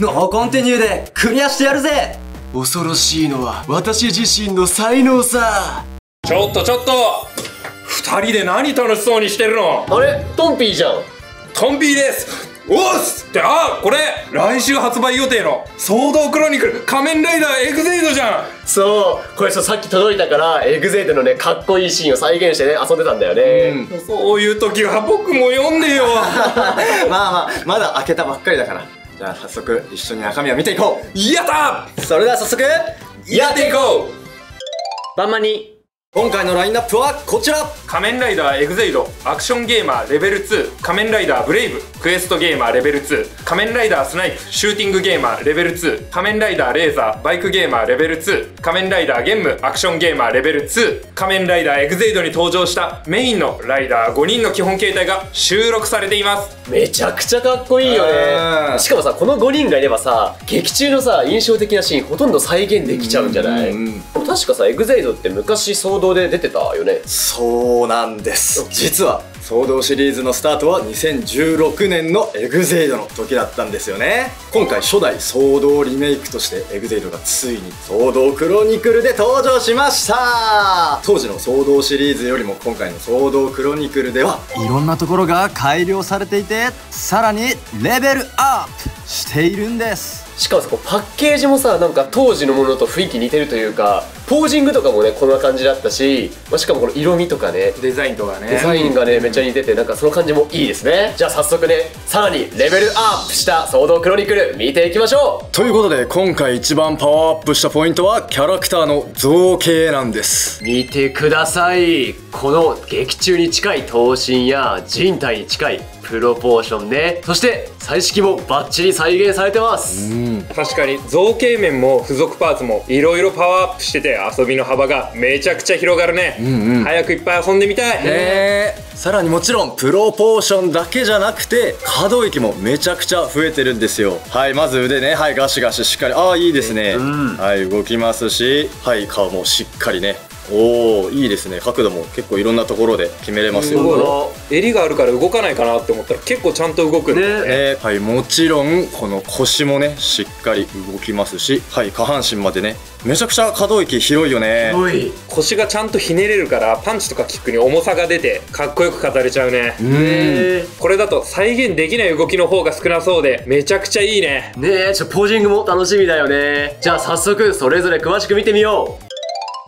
ノーコンティニューでクリアしてやるぜ。恐ろしいのは私自身の才能さ。ちょっとちょっと。二人で何楽しそうにしてるの？あれ？トンピーじゃん。トンピーです。おっすってあこれ。来週発売予定の「 SO-DO CHRONICLE。仮面ライダーエグゼイド」じゃん。そう。これささっき届いたからエグゼイドのねかっこいいシーンを再現してね遊んでたんだよね、そういう時は僕も呼んでよ。まあまあまだ開けたばっかりだからじゃあ早速一緒に中身を見ていこやったうそれでは早速やっていこう！バンマニ今回のラインナップはこちら。仮面ライダーエグゼイドアクションゲーマーレベル2仮面ライダーブレイブクエストゲーマーレベル2仮面ライダースナイプシューティングゲーマーレベル2仮面ライダーレーザーバイクゲーマーレベル2仮面ライダーゲンムアクションゲーマーレベル2仮面ライダーエグゼイドに登場したメインのライダー5人の基本形態が収録されています。めちゃくちゃかっこいいようん。ねしかもさこの5人がいればさ劇中のさ印象的なシーンほとんど再現できちゃうんじゃない、うんうん。でも確かさエグゼイドって昔騒動で出てたよね。そうなんです。実は騒動シリーズのスタートは2016年のエグゼイドの時だったんですよね。今回初代騒動リメイクとしてエグゼイドがついに騒動クロニクルで登場しました。当時の騒動シリーズよりも今回の騒動クロニクルではいろんなところが改良されていてさらにレベルアップしているんですしかもさこうパッケージもさなんか当時のものと雰囲気似てるというかポージングとかもねこんな感じだったし、まあ、しかもこの色味とかねデザインとかね。デザインがねめっちゃ似ててなんかその感じもいいですね。じゃあ早速ねさらにレベルアップした騒動クロニクル見ていきましょう。ということで今回一番パワーアップしたポイントはキャラクターの造形なんです。見てくださいこの劇中に近い頭身や人体に近いプロポーションね。そして彩色もバッチリ再現されてます。確かに造形面も付属パーツもいろいろパワーアップしてて遊びの幅がめちゃくちゃ広がるね、早くいっぱい遊んでみたい、ね。さらにもちろんプロポーションだけじゃなくて可動域もめちゃくちゃ増えてるんですよ。はいまず腕ね。はいガシガシしっかり。ああいいですね、はい動きますし。はい顔もしっかりねおおいいですね。角度も結構いろんなところで決めれますよ、こ襟があるから動かないかなって思ったら結構ちゃんと動くんね。ね。はいもちろんこの腰もねしっかり動きますし。はい下半身までね。めちゃくちゃ可動域広いよね。腰がちゃんとひねれるからパンチとかキックに重さが出てかっこよく飾れちゃうね、ねこれだと再現できない動きの方が少なそうでめちゃくちゃいいね。えねえちょポージングも楽しみだよね。じゃあ早速それぞれ詳しく見てみよう。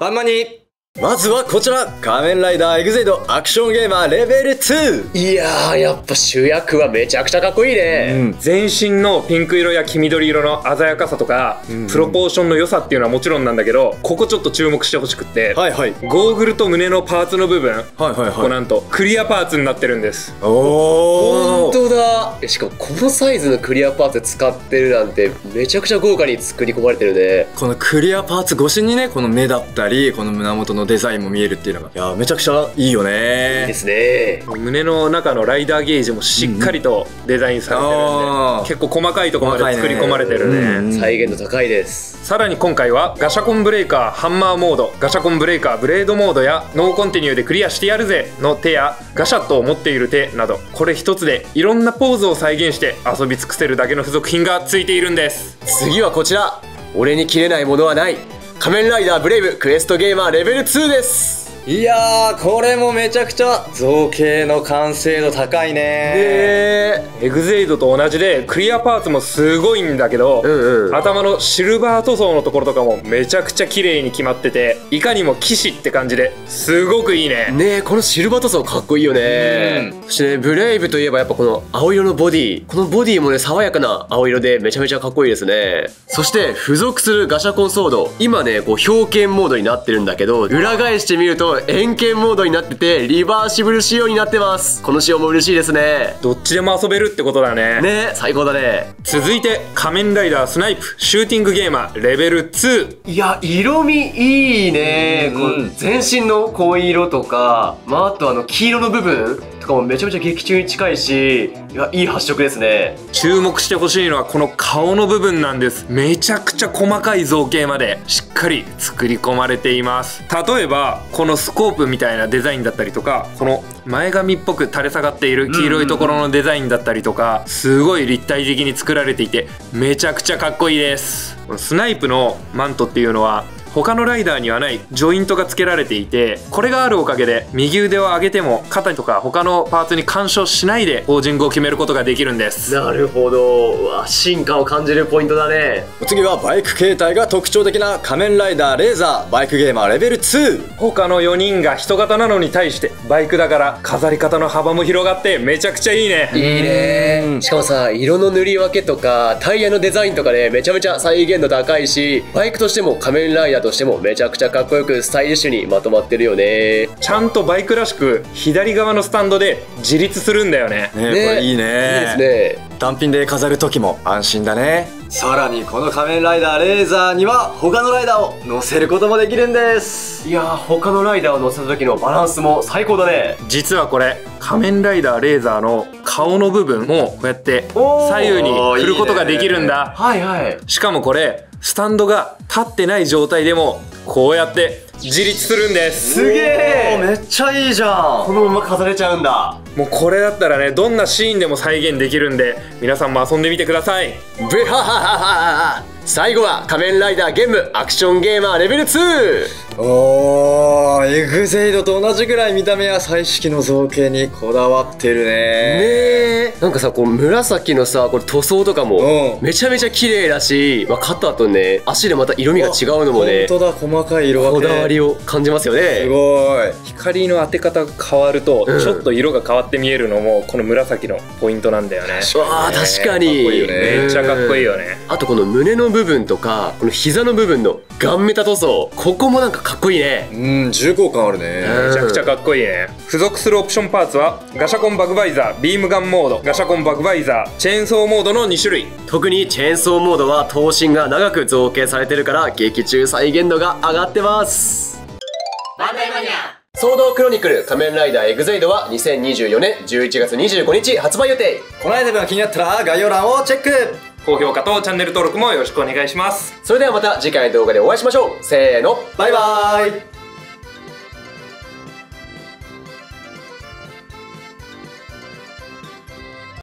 バンマにまずはこちら仮面ライダーエグゼイドアクションゲーマーレベル2いやーやっぱ主役はめちゃくちゃかっこいいね、全身のピンク色や黄緑色の鮮やかさとか、プロポーションの良さっていうのはもちろんなんだけどここちょっと注目してほしくって、はいはい。ゴーグルと胸のパーツの部分、はいはいはい。ここなんとクリアパーツになってるんです。おお本当だ。えしかもこのサイズのクリアパーツ使ってるなんてめちゃくちゃ豪華に作り込まれてるね。このクリアパーツ越しにねこの目だったりこの胸元のデザインも見えるっていうのが。いやめちゃくちゃいいよいいねですね。胸の中のライダーゲージもしっかりとデザインされてるんで、あー。結構細かいところまで作り込まれてるね。ね。うん。再現度高いです。さらに今回はガシャコンブレーカーハンマーモードガシャコンブレーカーブレードモードやノーコンティニューでクリアしてやるぜの手やガシャットを持っている手などこれ一つでいろんなポーズを再現して遊び尽くせるだけの付属品がついているんです。次はこちら。俺に切れないものはない仮面ライダーブレイブクエストゲーマーレベル2です。いやーこれもめちゃくちゃ造形の完成度高いね。えエグゼイドと同じでクリアパーツもすごいんだけど、うんうん。頭のシルバー塗装のところとかもめちゃくちゃ綺麗に決まってていかにも騎士って感じですごくいいね。ねえこのシルバー塗装かっこいいよね。そしてねブレイブといえばやっぱこの青色のボディ。このボディもね爽やかな青色でめちゃめちゃかっこいいですね。そして付属するガシャコンソード。今ねこう表剣モードになってるんだけど裏返してみると円剣モードになっててリバーシブル仕様になってます。この仕様も嬉しいですね。どっちでも遊べるってことだね。ね最高だね。続いて仮面ライダースナイプシューティングゲーマーレベル2いや色味いいね、こう全身の紺色とか、まあ、あとあの黄色の部分。とかもめちゃめちゃ劇中に近いしいやいい発色ですね。注目してほしいのはこの顔の部分なんです。めちゃくちゃ細かい造形までしっかり作り込まれています。例えばこのスコープみたいなデザインだったりとかこの前髪っぽく垂れ下がっている黄色いところのデザインだったりとかすごい立体的に作られていてめちゃくちゃかっこいいです。このスナイプのマントっていうのは他のライダーにはないジョイントが付けられていてこれがあるおかげで右腕を上げても肩とか他のパーツに干渉しないでポージングを決めることができるんです。なるほど。うわ進化を感じるポイントだね。お次はバイク形態が特徴的な仮面ライダーレーザーバイクゲーマーレベル2他の4人が人型なのに対してバイクだから飾り方の幅も広がってめちゃくちゃいいね。いいね。しかもさ色の塗り分けとかタイヤのデザインとかでめちゃめちゃ再現度高いしバイクとしても仮面ライダーとしてもめちゃくちゃかっこよくスタイリッシュにまとまってるよね。ちゃんとバイクらしく左側のスタンドで自立するんだよねね。これいいね。いいですね。単品で飾る時も安心だねさらにこの仮面ライダーレーザーには他のライダーを乗せることもできるんです。いやー他のライダーを乗せた時のバランスも最高だね。実はこれ仮面ライダーレーザーの顔の部分もこうやって左右に振ることができるんだ。はいはいしかもこれスタンドが立ってない状態でもこうやって自立するんです。すげえ。めっちゃいいじゃん。このまま飾れちゃうんだ。もうこれだったらねどんなシーンでも再現できるんで皆さんも遊んでみてください。ブハハハハハ最後は仮面ライダーゲームアクションゲーマーレベル 2! おーエグゼイドと同じぐらい見た目や彩色の造形にこだわってるね。ねえ。なんかさこう紫のさこれ塗装とかもうん。めちゃめちゃ綺麗だし、まあ、肩とね足でまた色味が違うのもね。本当だ細かい色分け。こだわりを感じますよすねごい。光の当て方が変わると、うん。ちょっと色が変わって見えるのもこの紫のポイントなんだよね。うわー確かに。めっちゃかっこいいよね。あとこの胸の部分とかこの膝の部分のガンメタ塗装ここもなんかかっこいいね。うん重厚感あるね。めちゃくちゃかっこいいね付属するオプションパーツはガシャコンバグバイザービームガンモードガシャコンバグバイザーチェーンソーモードの2種類。特にチェーンソーモードは頭身が長く造形されてるから劇中再現度が上がってます。ソードクロニクル仮面ライダーエグゼイドは2024年11月25日発売予定。このアイテムが気になったら概要欄をチェック。高評価とチャンネル登録もよろしくお願いします。それではまた次回の動画でお会いしましょう。せーの。バイバイ